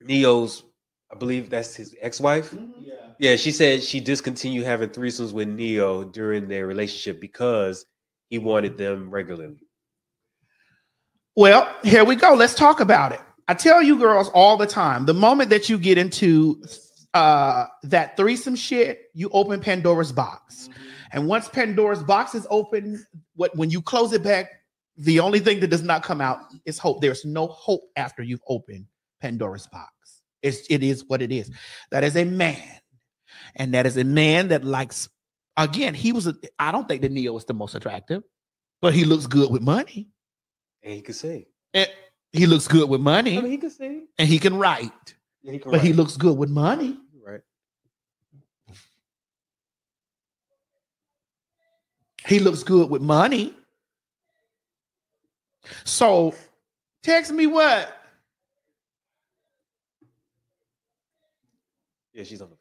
Ne-Yo's, I believe that's his ex-wife. Yeah. Yeah, she said she discontinued having threesomes with Ne-Yo during their relationship because he wanted them regularly. Well, here we go. Let's talk about it. I tell you girls all the time, the moment that you get into uh that threesome shit, you open Pandora's box. And once Pandora's box is open, what when you close it back, the only thing that does not come out is hope. There's no hope after you've opened Pandora's box. It's it is what it is. Mm-hmm. That is a man. And that is a man that likes again, he was a I don't think that Ne-Yo is the most attractive, but he looks good with money. And he can sing. And he looks good with money I mean, he can sing. and he can write, And he can but he looks good with money. right. He looks good with money. So text me what? Yeah, she's on the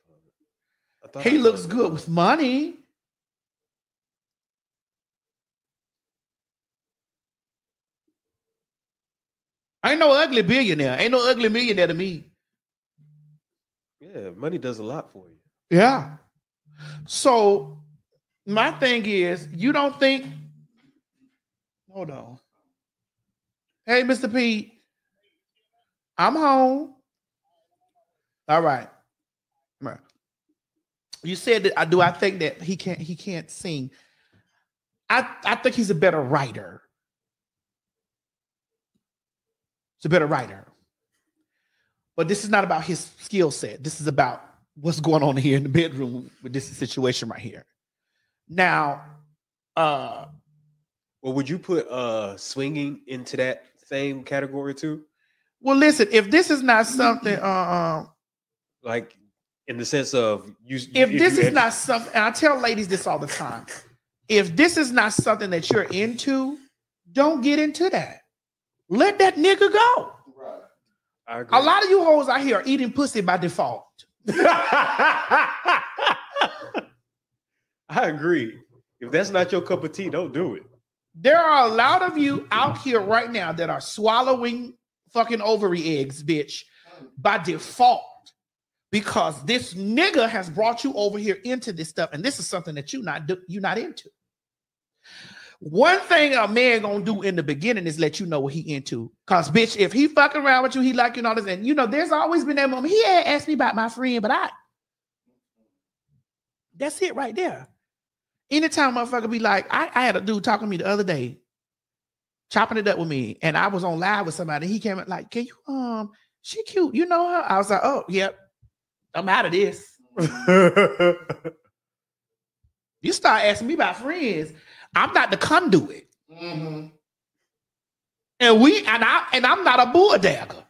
phone. He looks good with money. Ain't no ugly billionaire. Ain't no ugly millionaire to me. Yeah, money does a lot for you. Yeah. So my thing is, you don't think. Hold on. Hey, Mr. Pete. I'm home. All right. You said that. I do. I think that he can't. He can't sing. I I think he's a better writer. He's a better writer. But this is not about his skill set. This is about what's going on here in the bedroom with this situation right here. Now, uh, Well, would you put uh swinging into that same category too? well, listen, if this is not something, uh, um, Like in the sense of you if this you is not something, and I tell ladies this all the time, if this is not something that you're into, don't get into that. Let that nigga go. Right. I agree. A lot of you hoes out here are eating pussy by default. I agree. If that's not your cup of tea, don't do it. There are a lot of you out here right now that are swallowing fucking ovary eggs, bitch, by default. Because this nigga has brought you over here into this stuff, and this is something that you not do, you not into. One thing a man gonna do in the beginning is let you know what he into. Cause bitch, if he fucking around with you, he like you and all this, and you know, there's always been that moment. He had asked me about my friend, but I that's it right there. Anytime motherfucker be like, I, I had a dude talking to me the other day, chopping it up with me, and I was on live with somebody. He came up like, "Can you um, she cute, you know her?" I was like, "Oh, yep, I'm out of this." You start asking me about friends, I'm not the conduit, Mm-hmm. and we and I and I'm not a bulldagger,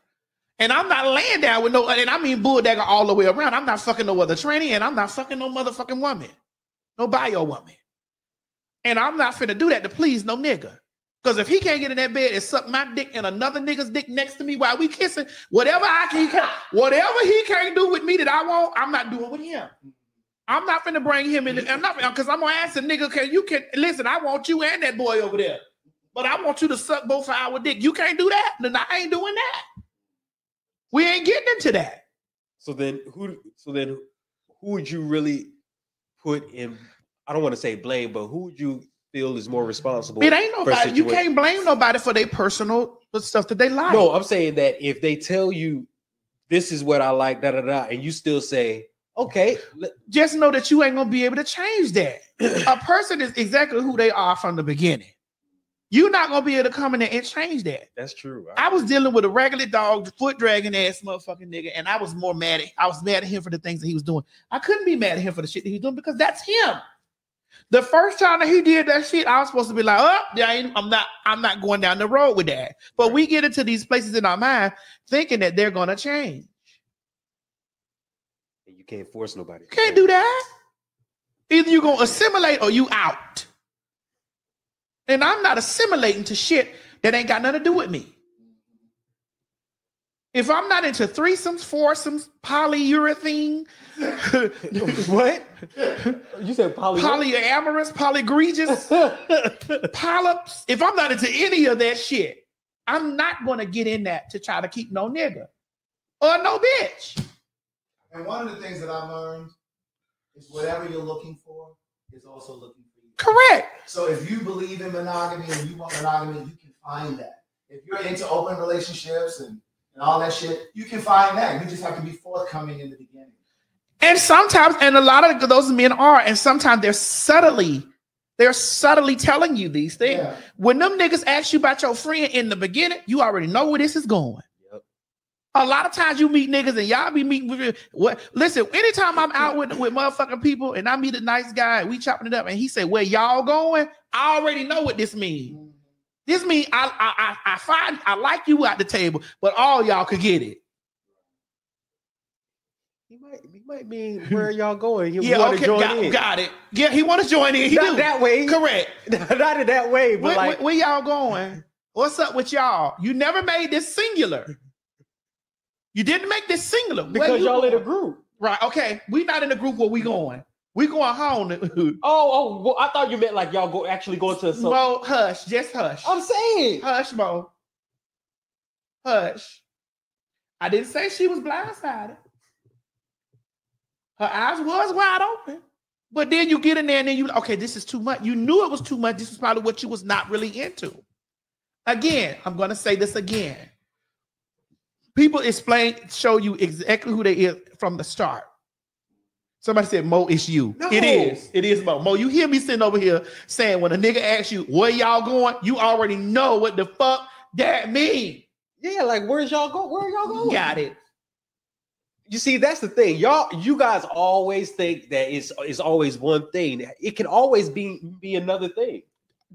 and I'm not laying down with no, and I mean bulldagger all the way around. I'm not fucking no other tranny, and I'm not fucking no motherfucking woman, no bio woman, and I'm not finna do that to please no nigga. Because if he can't get in that bed and suck my dick and another nigga's dick next to me while we kissing, whatever I can, whatever he can't do with me that I want, I'm not doing with him. I'm not finna bring him in. I'm not because I'm gonna ask the nigga, can you can listen? I want you and that boy over there, but I want you to suck both of our dick. You can't do that. Then I ain't doing that. We ain't getting into that. so then who so then who would you really put in I don't want to say blame, but who would you feel is more responsible? It ain't nobody. You can't blame nobody for their personal stuff that they like. No, I'm saying that if they tell you this is what I like, da da da, and you still say, okay, just know that you ain't gonna be able to change that. a person is exactly who they are from the beginning. You're not gonna be able to come in there and change that. that's true. I was dealing with a regular dog, foot dragging ass motherfucking nigga, and I was more mad at I was mad at him for the things that he was doing. I couldn't be mad at him for the shit that he was doing because that's him. The first time that he did that shit, I was supposed to be like, oh, yeah, I'm not, I'm not going down the road with that. But we get into these places in our mind thinking that they're gonna change. And you can't force nobody. You can't do that. Either you're gonna assimilate or you out. And I'm not assimilating to shit that ain't got nothing to do with me. If I'm not into threesomes, foursomes, polyurethane, what? You said poly. polyamorous, polygregious, polyps, if I'm not into any of that shit, I'm not gonna get in that to try to keep no nigga. or no bitch. And one of the things that I've learned is whatever you're looking for is also looking for you. Correct. So if you believe in monogamy and you want monogamy, you can find that. If you're into open relationships and, and all that shit, you can find that. You just have to be forthcoming in the beginning. And sometimes, and a lot of those men are, and sometimes they're subtly, they're subtly telling you these things. Yeah. When them niggas ask you about your friend in the beginning, you already know where this is going. Yep. A lot of times you meet niggas and y'all be meeting with what listen, anytime I'm out with, with motherfucking people and I meet a nice guy, we chopping it up, and he say, Where y'all going? I already know what this means. Mm-hmm. This means I, I I I find I like you at the table, but all y'all could get it. He might, he might mean where y'all going. You Yeah, okay, join got, got it. Yeah, he want to join in. He Not do. that way. Correct. Not in that way, but Where, like where- where y'all going? What's up with y'all? You never made this singular. You didn't make this singular because y'all in a group. Right. Okay. We not in a group where we going. We going home. Oh, oh, well, I thought you meant like y'all go actually going to some. Mo, hush. Just hush. I'm saying. Hush, Mo. Hush. I didn't say she was blindsided. Her eyes was wide open. But then you get in there and then you okay, this is too much. You knew it was too much. This is probably what you was not really into. Again, I'm gonna say this again. People explain, show you exactly who they is from the start. Somebody said, Mo, it's you. No. It is. It is Mo. Mo, you hear me sitting over here saying when a nigga asks you where y'all going, you already know what the fuck that mean. Yeah, like where's y'all go? Where y'all going? Got it. You see, that's the thing. Y'all, you guys always think that it's it's always one thing. It can always be be another thing.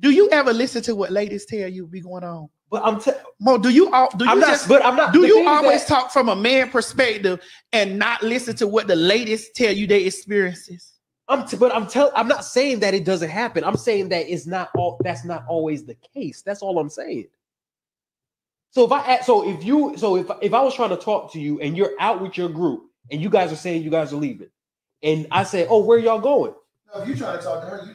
Do you ever listen to what ladies tell you be going on? But I'm t- Mo, do you all do you I'm not. but I'm not. do you always that- talk from a man perspective and not listen to what the ladies tell you their experiences? I'm t- but I'm tell. I'm not saying that it doesn't happen. I'm saying that it's not all. That's not always the case. That's all I'm saying. So if I so if you so if if I was trying to talk to you and you're out with your group and you guys are saying you guys are leaving, and I say, oh, where y'all going? No, if you trying to talk to her, you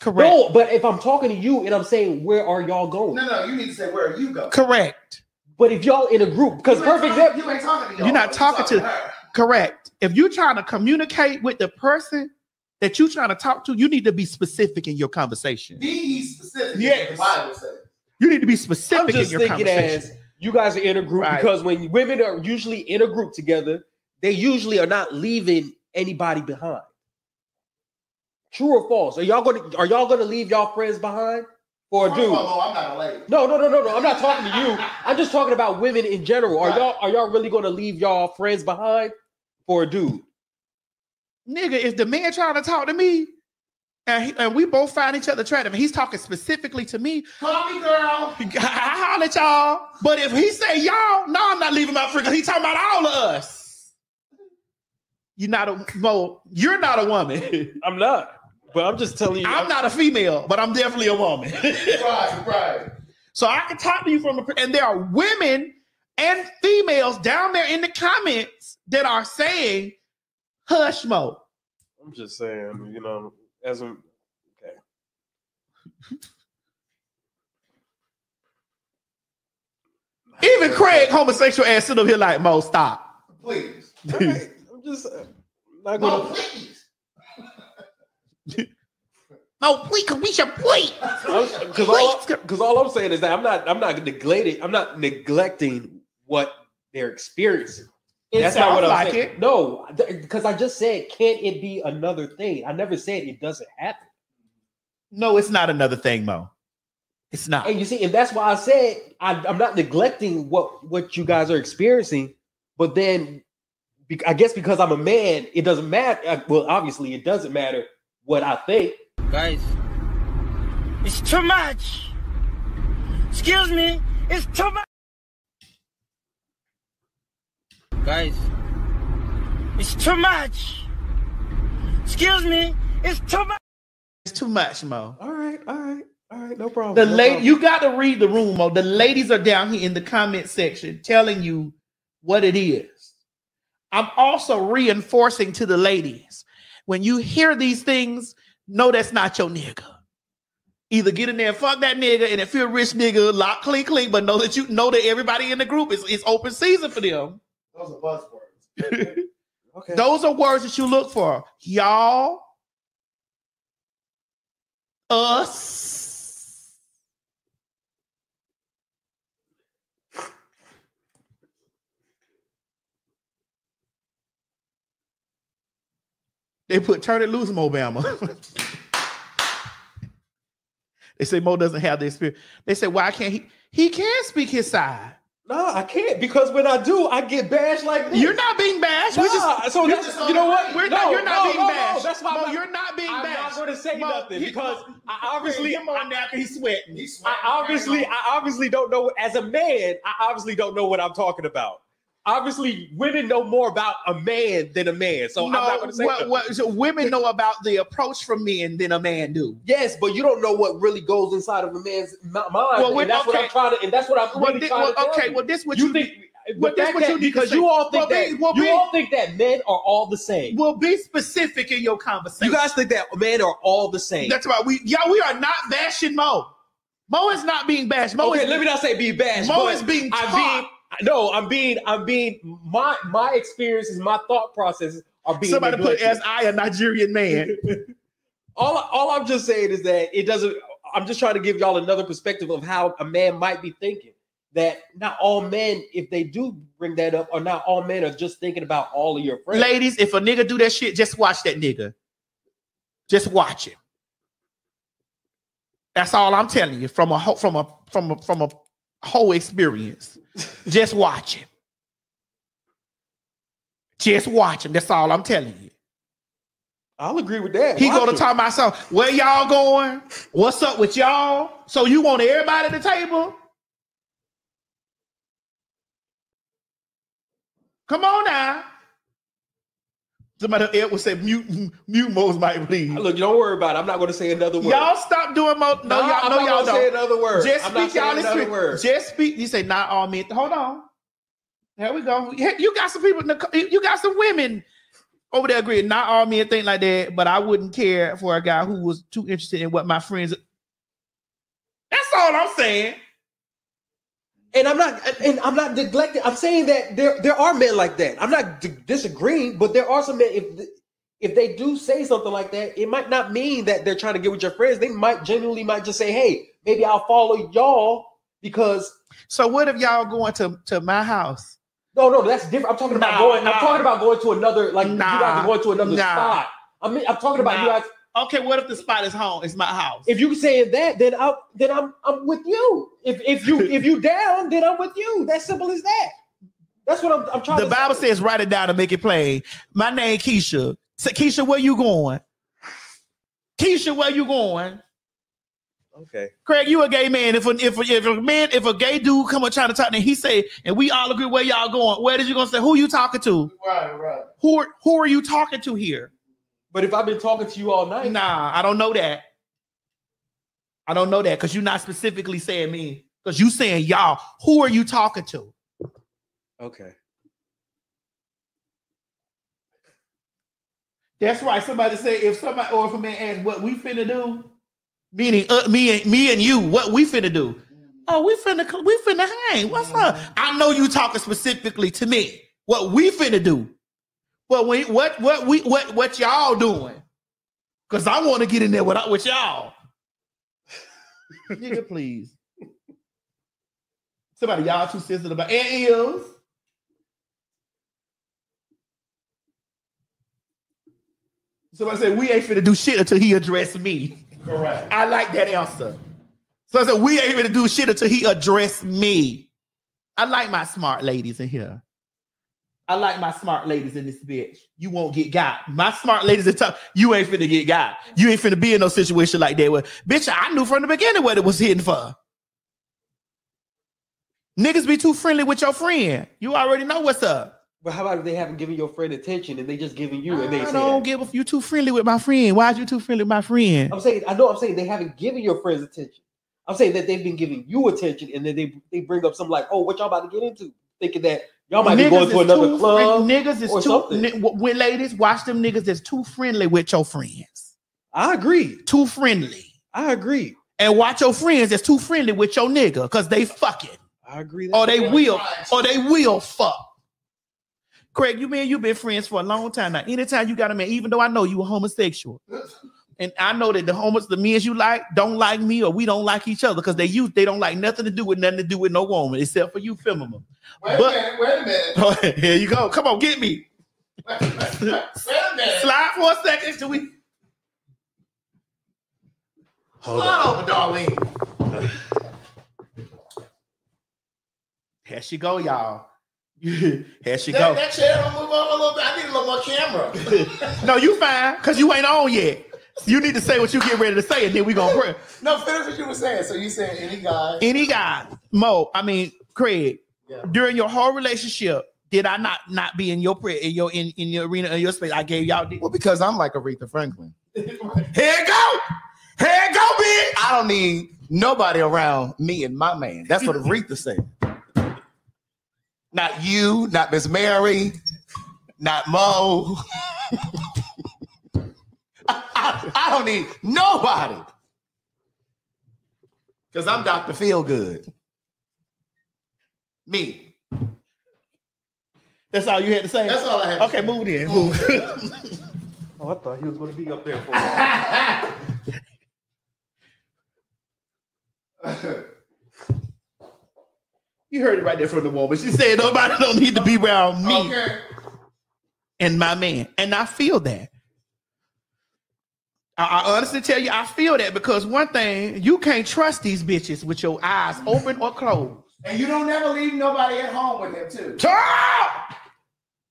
Correct. No, but if I'm talking to you and I'm saying where are y'all going? No, no, you need to say where are you going. Correct. But if y'all in a group, because perfect talking- example. You ain't talking to y'all. You're not You talking to- her. Correct. If you're trying to communicate with the person that you're trying to talk to, you need to be specific in your conversation. Be specific. Yes. Yes. The Bible says. You need to be I'm specific in just your thinking conversation. as you guys are in a group Right. because when women are usually in a group together, they usually are not leaving anybody behind. True or false? Are y'all going to are y'all going to leave y'all friends behind for a dude? all, I'm not lady. No, no, no, no, no. I'm not talking to you. I'm just talking about women in general. Are y'all are y'all really going to leave y'all friends behind for a dude? Nigga, if the man trying to talk to me and, he- and we both find each other attractive, and he's talking specifically to me, Call me girl. I holler at y'all. But if he say y'all, no, I'm not leaving my friend. 'cause He talking about all of us. You're not a Mo, you're not a woman. I'm not. But I'm just telling you. I'm not a female, but I'm definitely a woman. right, right. so I can talk to you from a and there are women and females down there in the comments that are saying hush mo. I'm just saying, you know, as a okay. Even Craig, homosexual ass, sit up here like Mo, stop. Please. All right, I'm just uh, not gonna. please. Mo, we can we should wait. Because all, because all I'm saying is that I'm not I'm not neglecting I'm not neglecting what they're experiencing. It That's not what I'm like saying. it. No, because I just said, can't it be another thing? I never said it doesn't happen. No, it's not another thing, Mo. It's not. And you see, and that's why I said I, I'm not neglecting what what you guys are experiencing, but then be- I guess because I'm a man, it doesn't matter. uh, Well, obviously, it doesn't matter what I think. Guys, it's too much. Excuse me, it's too much. Guys, it's too much. Excuse me, it's too much. It's too much, Mo. All right, all right, all right, no problem. The no lady, problem. you got to read the room, Mo. The ladies are down here in the comment section telling you what it is. I'm also reinforcing to the ladies when you hear these things, know that's not your nigga. Either get in there and fuck that nigga, and if you're a rich nigga, lock clean, clean, but know that you know that everybody in the group is, is open season for them. Those are buzzwords. Okay. Those are words that you look for. Y'all, us. They put turn it loose, Mobama. they say Mo doesn't have the experience. They say, why can't he? He can speak his side. No, I can't because when I do, I get bashed like this. You're not being bashed. We Nah, just, so that's, just- you know what? We're no, not, you're not no, being no, no, bashed. That's why Mo, I'm you're not being I'm bashed. not going to say Mo, nothing he- because I obviously, him on now he's sweating. He's I obviously, I obviously don't know. As a man, I obviously don't know what I'm talking about. Obviously, women know more about a man than a man, so I'm not going to say. what, what, so women know about the approach from men than a man do. Yes, but you don't know what really goes inside of a man's mind, Well, and that's what. I'm trying to. And that's what I'm Well, really thi- trying well, to okay, you. well, this what you you, think. well, this fact what you that- need to because you all think Well, be- that well, you be- all think that men are all the same. will be specific in your conversation. You guys think that men are all the same. That's right. We yeah, we are not bashing Mo. Mo is not being bashed. Mo okay, is let me not say be bashed. Mo is being taught. No, I'm being I'm being my my experiences, my thought processes are being somebody put as I a Nigerian man. all all I'm just saying is that it doesn't. I'm just trying to give y'all another perspective of how a man might be thinking. That not all men, if they do bring that up, or not all men are just thinking about all of your friends. Ladies, if a nigga do that shit, just watch that nigga. Just watch him. That's all I'm telling you from a from a from a from a whole experience. Just watch him. Just watch him. That's all I'm telling you. I'll agree with that. He Watch go to talk about something. Where y'all going? What's up with y'all? So you want everybody at the table? Come on now. Somebody else would say mute mute Mo's might please. Look, don't worry about it. I'm not going to say another word. Y'all stop doing mo. No, Nah, y'all no, y'all gonna say don't. another word. Just I'm speak y'all another word. Just speak. You say not all men. Hold on. There we go. You got some people. in the You got some women over there agreeing. Not all men think like that, but I wouldn't care for a guy who was too interested in what my friends. That's all I'm saying. And I'm not, and I'm not neglecting. I'm saying that there, there are men like that. I'm not d- disagreeing, but there are some men. If if they do say something like that, it might not mean that they're trying to get with your friends. They might genuinely might just say, "Hey, maybe I'll follow y'all because." So what if y'all going to to my house? No, no, that's different. I'm talking about Nah, going. nah. I'm talking about going to another, like you guys are going to another nah. spot. I mean, I'm talking about you guys. Okay, what if the spot is home? It's my house. If you saying that, then I then I'm I'm with you. If if you if you down, then I'm with you. That's simple as that. That's what I'm, I'm trying the to Bible say. says, write it down and make it plain. My name Keisha. Say, Keisha, where you going? Keisha, where you going? Okay. Craig, you a gay man. If a, if a, if a man, if a gay dude come and try to talk, and he say, and we all agree where y'all going, where did you gonna say? Who you talking to? Right, right. Who are, who are you talking to here? But if I've been talking to you all night, Nah, I don't know that. I don't know that because you're not specifically saying me. Because you saying y'all. Who are you talking to? okay. That's right. Somebody say if somebody or if a man asks what we finna do, meaning uh, me and me and you, what we finna do. Oh, we finna we finna hang. What's up? I know you talking specifically to me. What we finna do? But we what what we what what y'all doing? Cause I want to get in there with with y'all. Nigga, please. Somebody y'all too sensitive about and ears. Somebody said we ain't finna do shit until he address me. Correct. I like that answer. So I said, we ain't gonna do shit until he address me. I like my smart ladies in here. I like my smart ladies in this bitch. You won't get got. My smart ladies are top, you ain't finna get got. You ain't finna be in no situation like that. Where, bitch, I knew from the beginning what it was hitting for. Niggas be too friendly with your friend. You already know what's up. But how about if they haven't given your friend attention and they just giving you and they I don't that? give a you too friendly with my friend. Why is you too friendly with my friend? I'm saying I know I'm saying they haven't given your friends attention. I'm saying that they've been giving you attention and then they they bring up something like, oh, what y'all about to get into? Thinking that y'all might be Niggas going to is another too club. Niggas is too. when ladies watch them niggas that's too friendly with your friends. I agree. Too friendly. I agree. And watch your friends that's too friendly with your nigga because they fucking I agree. or they will right. or they will fuck. Craig, you man, you've been friends for a long time now. Anytime you got a man, even though I know you were homosexual, and I know that the homos, the men as you like, don't like me, or we don't like each other because they use they don't like nothing to do with nothing to do with no woman except for you, feminine. Wait But- a minute, wait a minute. Oh, here you go. Come on, get me. Wait a minute. Slide for a second till we. Hold Slide on. over, Darlene. Here she go, y'all. Here she That, go. that chair don't move on a little bit. I need a little more camera. No, you fine, cause you ain't on yet. You need to say what you get ready to say, and then we gonna pray. no, finish what you were saying. So you saying any guy? Any guy, Mo, I mean Craig, Yeah. during your whole relationship, did I not not be in your prayer in your in, in your arena in your space? I gave y'all. Well, because I'm like Aretha Franklin. Here it go, here it go, bitch. I don't need nobody around me and my man. That's what Aretha said. Not you, not Miss Mary, not Mo. I, I- I don't need nobody. Because I'm Dr. Feel Good. Me. That's all you had to say. That's all I have. to Okay, say. move in. Move. Oh, I thought he was going to be up there for a you heard it right there from the woman. She said nobody don't need to be around me okay. and my man, and I feel that. I, I honestly tell you, I feel that because one thing you can't trust these bitches with your eyes open or closed. And you don't never leave nobody at home with them, too. Child!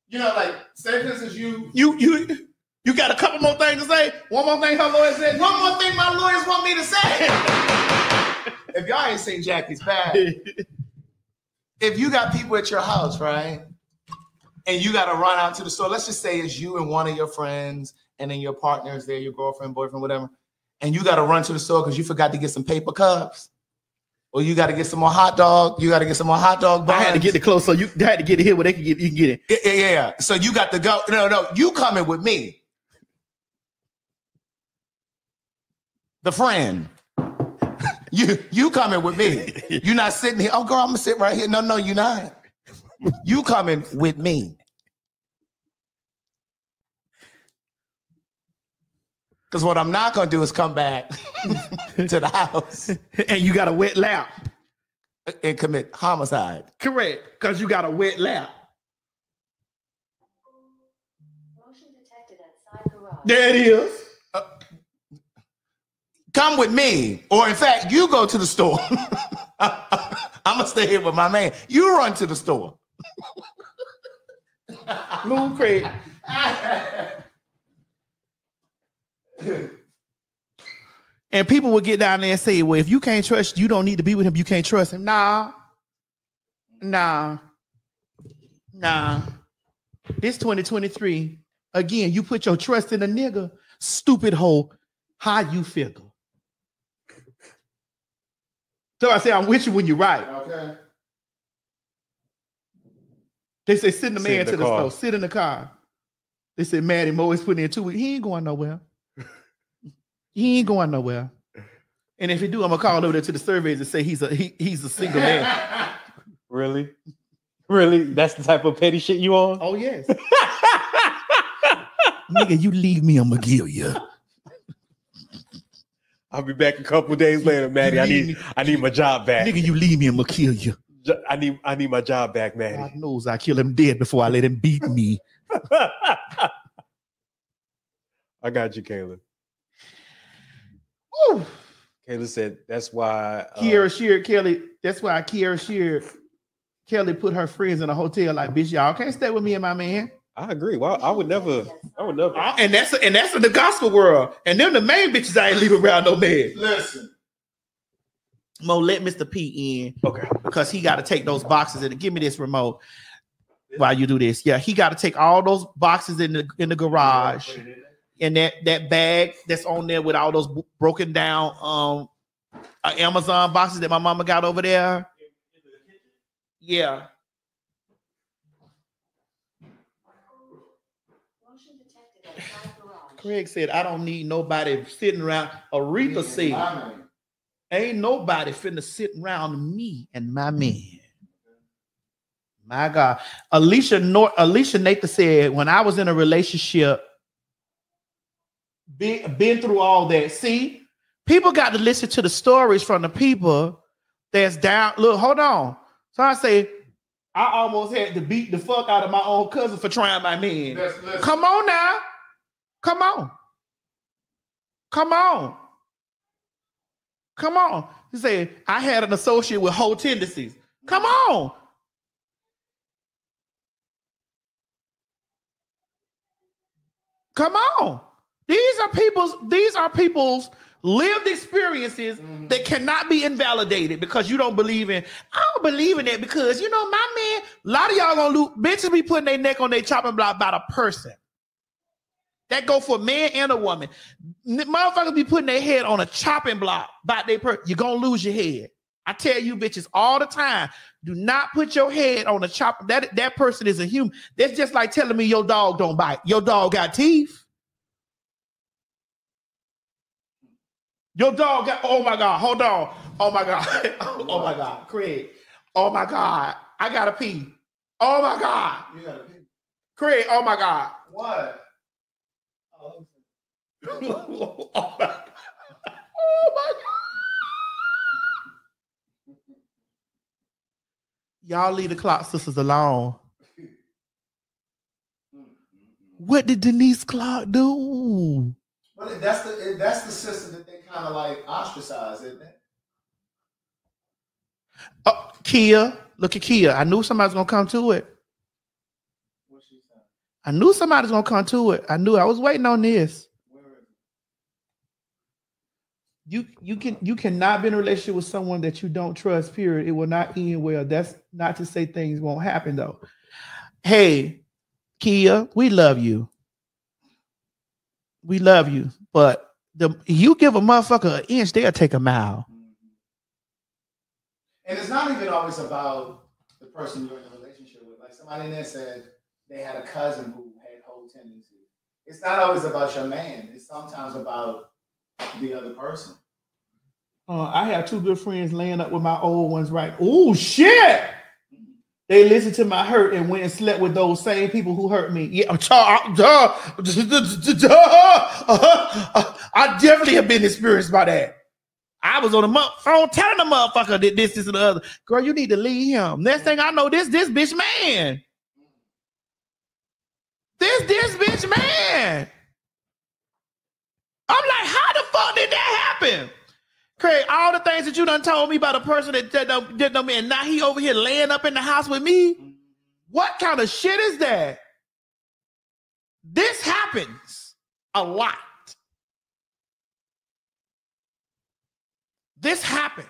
You know, like, say for instance, you. You you you got a couple more things to say. One more thing her lawyer said. One more thing my lawyers want me to say. if y'all ain't seen Jackie's bad, if you got people at your house, right? And you got to run out to the store. Let's just say it's you and one of your friends, and then your partner is there, your girlfriend, boyfriend, whatever. And you got to run to the store because you forgot to get some paper cups, or you got to get some more hot dog. You got to get some more hot dog I had to get it close, so you had to get it here where they can get you can get it. Yeah, yeah, yeah. So you got to go. No, no, you coming with me. The friend. You you coming with me. You're not sitting here. Oh, girl, I'm gonna sit right here. No, no, you're not. You coming with me. Because what I'm not gonna do is come back to the house and you got a wet lap. and commit homicide. Correct, because you got a wet lap. Motion detected at garage. There it is. Uh, come with me. Or in fact, you go to the store. I'm gonna stay here with my man. You run to the store. Move Craig. And people would get down there and say, Well, if you can't trust, you don't need to be with him. You can't trust him. Nah. Nah. Nah. This 2023. Again, you put your trust in a nigga, stupid hoe. How you figure? So I say I'm with you when you're right. Okay. They say send the Sit man in the to the car. store. Sit in the car. They said Maddie Mo is putting in two weeks. He ain't going nowhere. he ain't going nowhere. And if he do, I'm gonna call over there to the surveys and say he's a he, he's a single man. Really? Really? That's the type of petty shit you on? oh yes. Nigga, you leave me, I'm gonna kill you. I'll be back a couple days later, Maddie. I need I need my job back. Nigga, you leave me, I'm gonna kill you. Jo- I need I need my job back, man. God knows I kill him dead before I let him beat me. I got you, Kayla. Woo. Kayla said that's why uh, Kiera Shear Kelly. That's why Kiera Shear Kelly put her friends in a hotel like, bitch, y'all can't stay with me and my man. I agree. Well, I would never I would never Uh, and that's and that's in the gospel world. And them the main bitches I ain't leaving around no man. Listen. Mo, let Mr. P in Okay. because he got to take those boxes and give me this remote while you do this. Yeah, he got to take all those boxes in the in the garage and that that bag that's on there with all those broken down um uh, Amazon boxes that my mama got over there. Yeah. Motion detected at side garage. Craig said, I don't need nobody sitting around. Aretha said, man. Ain't nobody finna sit around me and my mm. man. My God. Alicia Nor- Alicia Nathan said, when I was in a relationship, been, been through all that. See, people got to listen to the stories from the people that's down. Look, hold on. So I say, I almost had to beat the fuck out of my own cousin for trying my man. Listen, listen. Come on now. Come on. Come on. Come on. He said, I had an associate with whole tendencies. Come on. Come on. These are people's, these are people's lived experiences mm-hmm. that cannot be invalidated because you don't believe in. I don't believe in it because you know, my man, a lot of y'all gonna lose bitches be putting their neck on their chopping block about a person. That go for a man and a woman. Motherfuckers be putting their head on a chopping block about their person. You're gonna lose your head. I tell you bitches all the time, do not put your head on a chop. That that person is a human. That's just like telling me your dog don't bite. Your dog got teeth. Your dog got, oh my God, hold on. Oh my God. oh my God. Craig. Oh my God. I gotta pee. Oh my God. You gotta pick Craig, oh my God. what? Oh, my God. Oh my God. Y'all leave the Clark Sisters alone. What did Denise Clark do? But that's the that's the system that they kind of like ostracize, isn't it? Oh, Kia. Look at Kia. I knew somebody's gonna come to it. I knew somebody's gonna come to it. I knew I was waiting on this. You you can you cannot be in a relationship with someone that you don't trust, period. It will not end well. That's not to say things won't happen though. Hey, Kia, we love you. We love you, but the you give a motherfucker an inch, they'll take a mile. And it's not even always about the person you're in a relationship with. Like somebody in there said they had a cousin who had whole tendencies. It's not always about your man. It's sometimes about the other person. Uh, I have two good friends laying up with my old ones, right? Oh shit! They listened to my hurt and went and slept with those same people who hurt me. Yeah, I definitely have been experienced by that. I was on the phone telling the motherfucker that this, this, and the other. Girl, you need to leave him. Next thing I know, this, this bitch man. This, this bitch man. I'm like, how the fuck did that happen? Craig, all the things that you done told me about a person that that don't, that don't mean now he over here laying up in the house with me. What kind of shit is that? This happens a lot. This happens.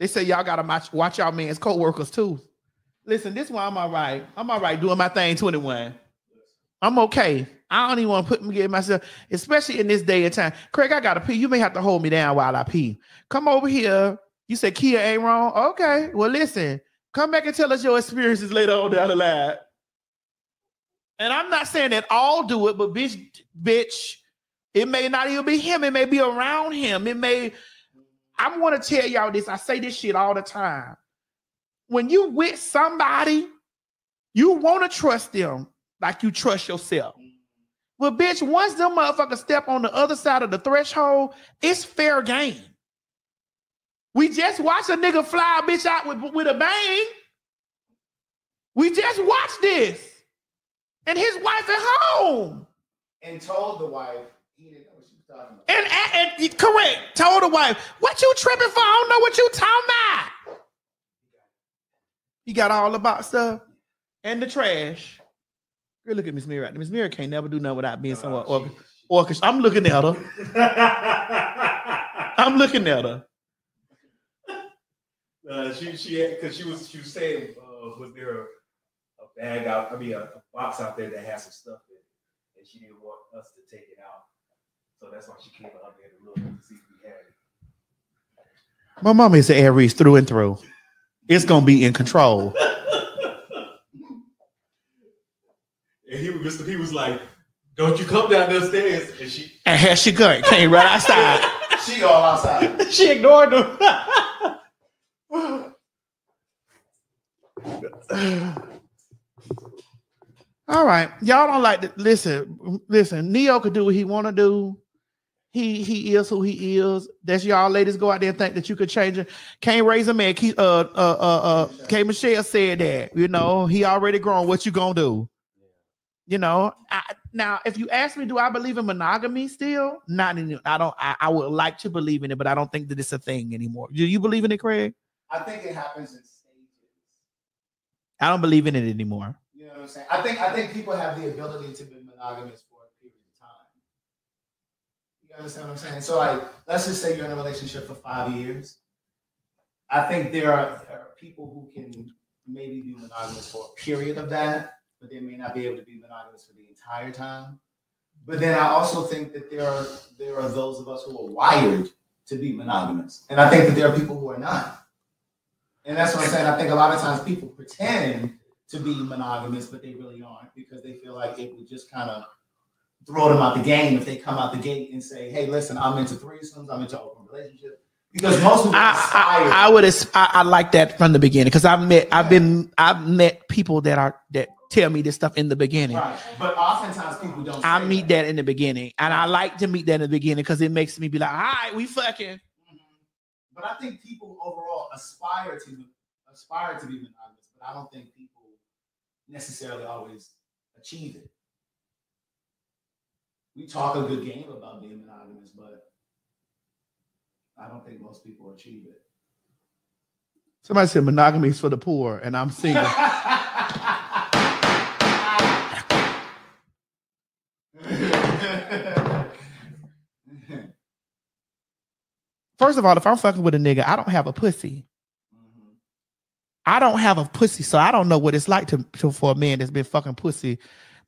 They say y'all gotta watch, watch y'all man's co-workers too. Listen, this one I'm all right. I'm all right doing my thing 21. I'm okay. I don't even want to put me get myself, especially in this day and time. Craig, I gotta pee. You may have to hold me down while I pee. Come over here. You said Kia ain't wrong. Okay. Well, listen, come back and tell us your experiences later on down the line. And I'm not saying that all do it, but bitch, bitch, it may not even be him. It may be around him. It may. I want to tell y'all this. I say this shit all the time. When you with somebody, you want to trust them like you trust yourself. Well, bitch, once them motherfuckers step on the other side of the threshold, it's fair game. We just watched a nigga fly a bitch out with, with a bang. We just watched this. And his wife at home. And told the wife And, and, and- correct, told the wife, what you tripping for? I don't know what you talking about. He got all about stuff and the trash. Girl, look at Miss Mira. Miss Mira can't never do nothing without being somewhat Oh, orc- orchestra. I'm looking at her. I'm looking at her. Uh, she she because she was she was saying uh, was there a, a bag out I mean a, a box out there that has some stuff in it and she didn't want us to take it out so that's why she came out there to look to see if we had it. My mama is an Aries through and through. It's gonna be in control. And he was he was like, "Don't you come down the stairs?" And she And here she go, came right outside. She all outside. she ignored him. All right, y'all don't like to listen. Listen, Ne-Yo could do what he want to do. He he is who he is. That's y'all ladies go out there and think that you could change it. Can't raise a man. Keep, uh uh uh uh. K Michelle said that. You know he already grown. What you gonna do? You know. I, now, if you ask me, do I believe in monogamy still? Not in. I don't. I, I would like to believe in it, but I don't think that it's a thing anymore. Do you believe in it, Craig? I think it happens in stages. I don't believe in it anymore. You know what I'm saying? I think I think people have the ability to be monogamous for a period of time. You understand what I'm saying? So like, let's just say you're in a relationship for five years. I think there are, there are people who can maybe be monogamous for a period of that, but they may not be able to be monogamous for the entire time. But then I also think that there are there are those of us who are wired to be monogamous, and I think that there are people who are not. And that's what I'm saying. I think a lot of times people pretend to be monogamous, but they really aren't because they feel like it would just kind of throw them out the game if they come out the gate and say, "Hey, listen, I'm into threesomes, I'm into open relationships." Because most people I. I, I would I, I like that from the beginning because I've met I've been I've met people that are that tell me this stuff in the beginning. right, but oftentimes people don't. I meet that in the beginning, and I like to meet that in the beginning because it makes me be like, all right, we fucking. Mhm. But I think people overall aspire to aspire to be monogamous, but I don't think people necessarily always achieve it. We talk a good game about being monogamous, but I don't think most people achieve it. Somebody said monogamy is for the poor, and I'm single. First of all, if I'm fucking with a nigga, I don't have a pussy. Mm-hmm. I don't have a pussy, so I don't know what it's like to, to for a man that's been fucking pussy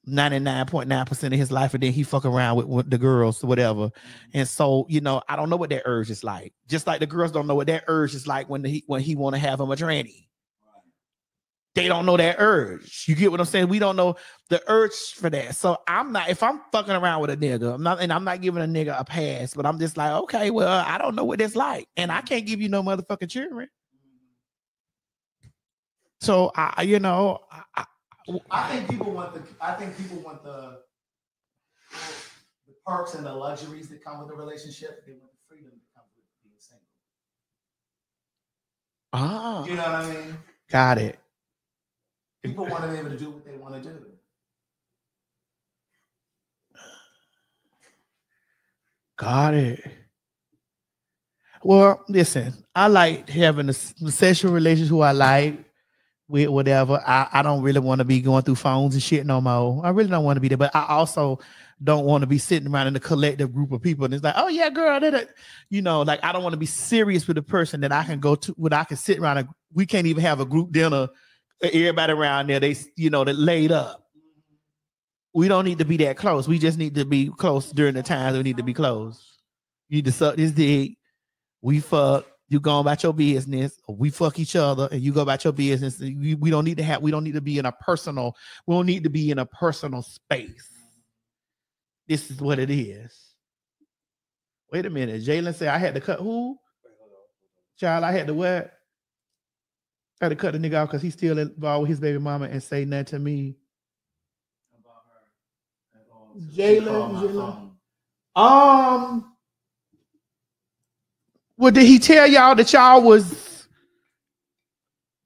99.9% of his life, and then he fuck around with, with the girls or whatever. And so, you know, I don't know what that urge is like. Just like the girls don't know what that urge is like when he when he want to have him a tranny. They don't know that urge. You get what I'm saying? We don't know the urge for that. So I'm not if I'm fucking around with a nigga, I'm not and I'm not giving a nigga a pass, but I'm just like, okay, well, I don't know what it's like. And I can't give you no motherfucking children. So I, you know, I, I, think people want the. I think people want the, the perks and the luxuries that come with a relationship. They want the freedom that comes with being single. ah, You know what I mean? got it. People want to be able to do what they want to do. Got it. Well, listen, I like having a sexual relations who I like with whatever. I, I don't really want to be going through phones and shit no more. I really don't want to be there, but I also don't want to be sitting around in a collective group of people and it's like, oh yeah, girl, did it. You know, like I don't want to be serious with a person that I can go to when I can sit around and we can't even have a group dinner. Uh, everybody around there, they you know, they laid up. We don't need to be that close. We just need to be close during the times we need to be close. You need to suck this dick. We fuck. You go about your business. We fuck each other, and you go about your business. We, we don't need to have. We don't need to be in a personal. We don't need to be in a personal space. This is what it is. Wait a minute. Jalen said I had to cut who? Child, I had to what? I had to cut the nigga off because he's still involved with his baby mama and say nothing to me. About her at all. Jalen, she called my Jalen. Um. Well, did he tell y'all that y'all was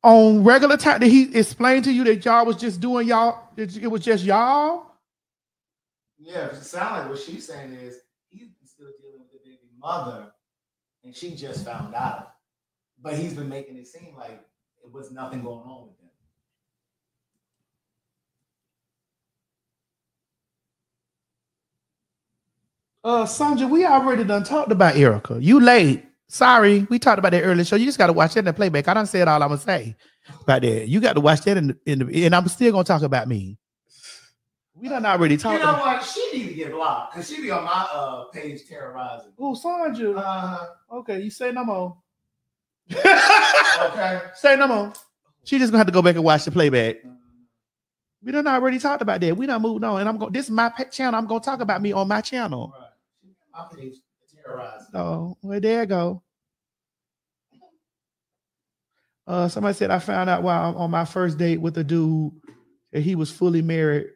on regular time? Did he explain to you that y'all was just doing y'all? It it was just y'all. Yeah, it sounds like what she's saying is he's still dealing with the baby mother, and she just found out. But he's been making it seem like it was nothing going on with him. Uh, Sandra, we already done talked about Erica. You late. Sorry, we talked about that earlier. show. you just got to watch that in the playback. I done said all I'm gonna say about that. You got to watch that in the, in the and I'm still gonna talk about me. We done already You talked know about. what? She need to get blocked because she be on my uh page terrorizing. Oh, Sandra. Uh, Okay, you say no more. okay. say no more. She just gonna have to go back and watch the playback. We done already talked about that. We done moved on, and I'm going. This is my pet channel. I'm gonna talk about me on my channel. Right. She be on my page Terrorizing. Oh, well, there you go. Uh, somebody said I found out while I'm on my first date with a dude that he was fully married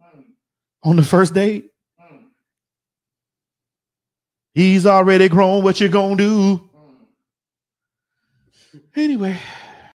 Mm, on the first date. mm, He's already grown. What you gonna do? mm. Anyway,